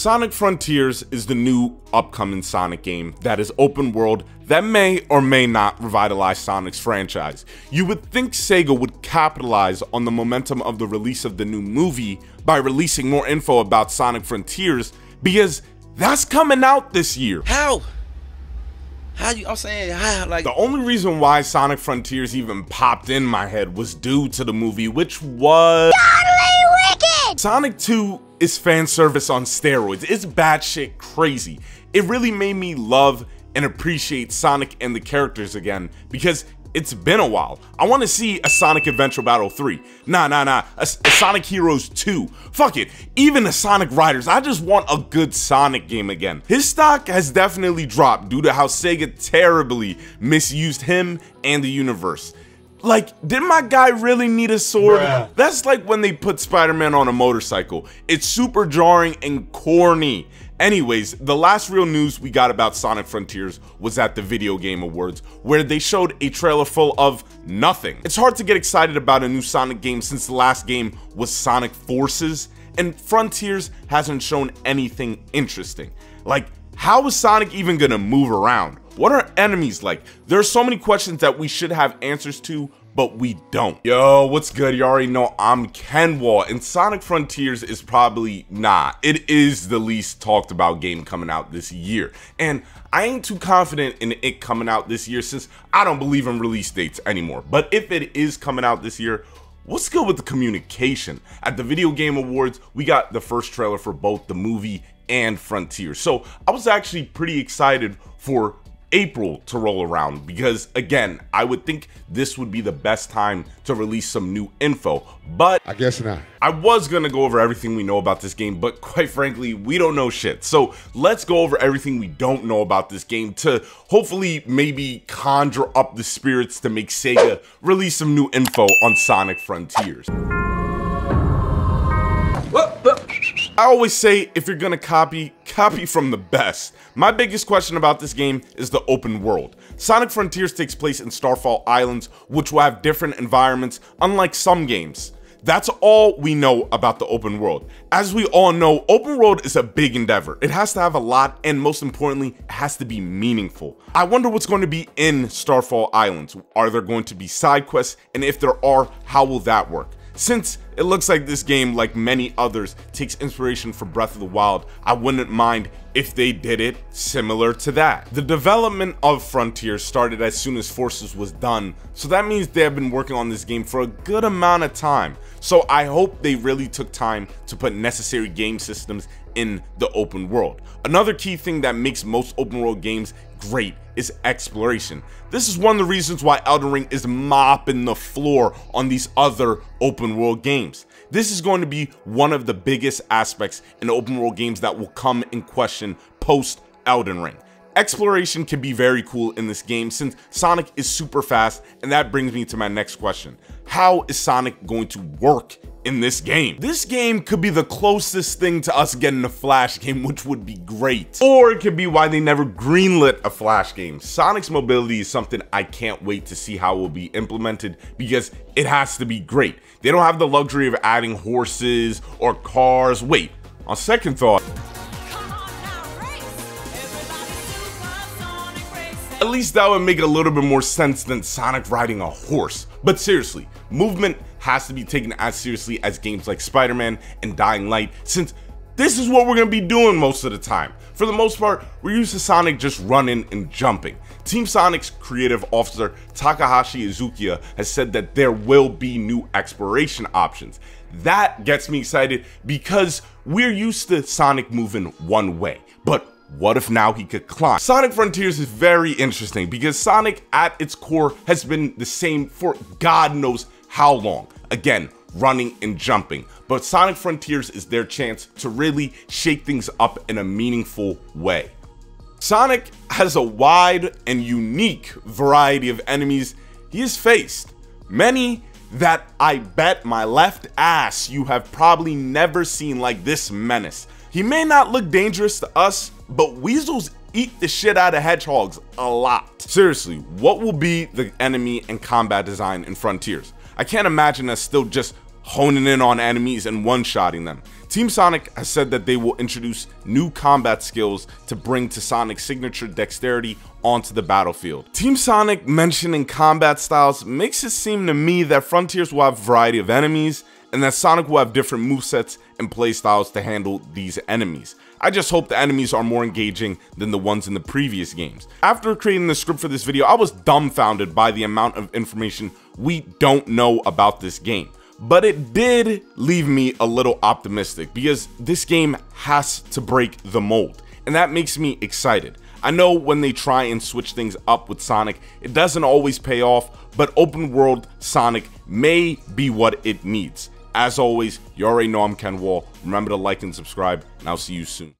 Sonic Frontiers is the new upcoming Sonic game that is open world that may or may not revitalize Sonic's franchise. You would think Sega would capitalize on the momentum of the release of the new movie by releasing more info about Sonic Frontiers because that's coming out this year. How? How you? I'm saying how? Like The only reason why Sonic Frontiers even popped in my head was due to the movie, which was Sonic 2 is fan service on steroids. It's batshit crazy. It really made me love and appreciate Sonic and the characters again because it's been a while. I want to see a Sonic Adventure Battle 3. Nah, nah, nah. A, a Sonic Heroes 2. Fuck it. Even a Sonic Riders. I just want a good Sonic game again. His stock has definitely dropped due to how Sega terribly misused him and the universe. Like, did my guy really need a sword? Bruh. That's like when they put Spider-Man on a motorcycle. It's super jarring and corny. Anyways, the last real news we got about Sonic Frontiers was at the Video Game Awards, where they showed a trailer full of nothing. It's hard to get excited about a new Sonic game since the last game was Sonic Forces, and Frontiers hasn't shown anything interesting. Like, how is Sonic even gonna move around? What are enemies like? There are so many questions that we should have answers to, but we don't. Yo, what's good? You already know I'm KenWal, and Sonic Frontiers is probably nah. It is the least talked about game coming out this year, and I ain't too confident in it coming out this year since I don't believe in release dates anymore. But if it is coming out this year, What's good with the communication? At the Video Game Awards, we got the first trailer for both the movie and Frontier. So I was actually pretty excited for April to roll around because again, I would think this would be the best time to release some new info. But I guess not. I was gonna go over everything we know about this game, but quite frankly, we don't know shit. So let's go over everything we don't know about this game to hopefully maybe conjure up the spirits to make Sega release some new info on Sonic Frontiers. I always say if you're gonna copy, copy from the best. My biggest question about this game is the open world. Sonic Frontiers takes place in Starfall Islands, which will have different environments, unlike some games. That's all we know about the open world. As we all know, open world is a big endeavor. It has to have a lot, and most importantly, it has to be meaningful. I wonder what's going to be in Starfall Islands. Are there going to be side quests? And if there are, how will that work? Since it looks like this game, like many others, takes inspiration from Breath of the Wild, I wouldn't mind if they did it similar to that. The development of Frontier started as soon as Forces was done, so that means they have been working on this game for a good amount of time. So I hope they really took time to put necessary game systems in the open world. Another key thing that makes most open world games great is exploration. This is one of the reasons why Elden Ring is mopping the floor on these other open world games. This is going to be one of the biggest aspects in open world games that will come in question post Elden Ring. Exploration can be very cool in this game since Sonic is super fast, and that brings me to my next question. How is Sonic going to work in this game? This game could be the closest thing to us getting a Flash game, which would be great. Or it could be why they never greenlit a Flash game. Sonic's mobility is something I can't wait to see how it will be implemented because it has to be great. They don't have the luxury of adding horses or cars. Wait, on second thought, At least that would make a little bit more sense than Sonic riding a horse. But seriously, movement has to be taken as seriously as games like Spider-Man and Dying Light since this is what we're going to be doing most of the time. For the most part, we're used to Sonic just running and jumping. Team Sonic's creative officer Takahashi Izukiya has said that there will be new exploration options. That gets me excited because we're used to Sonic moving one way. But what if now he could climb? Sonic Frontiers is very interesting because Sonic at its core has been the same for God knows how long. Again, running and jumping. But Sonic Frontiers is their chance to really shake things up in a meaningful way. Sonic has a wide and unique variety of enemies he has faced. Many that I bet my left ass you have probably never seen like this menace. He may not look dangerous to us, but weasels eat the shit out of hedgehogs a lot. Seriously, what will be the enemy and combat design in Frontiers? I can't imagine us still just honing in on enemies and one-shotting them. Team Sonic has said that they will introduce new combat skills to bring to Sonic's signature dexterity onto the battlefield. Team Sonic mentioning combat styles makes it seem to me that Frontiers will have a variety of enemies and that Sonic will have different movesets and playstyles to handle these enemies. I just hope the enemies are more engaging than the ones in the previous games. After creating the script for this video, I was dumbfounded by the amount of information we don't know about this game but it did leave me a little optimistic because this game has to break the mold, and that makes me excited. I know when they try and switch things up with Sonic, it doesn't always pay off, but open world Sonic may be what it needs. As always, you already know I'm KenWal. Remember to like and subscribe, and I'll see you soon.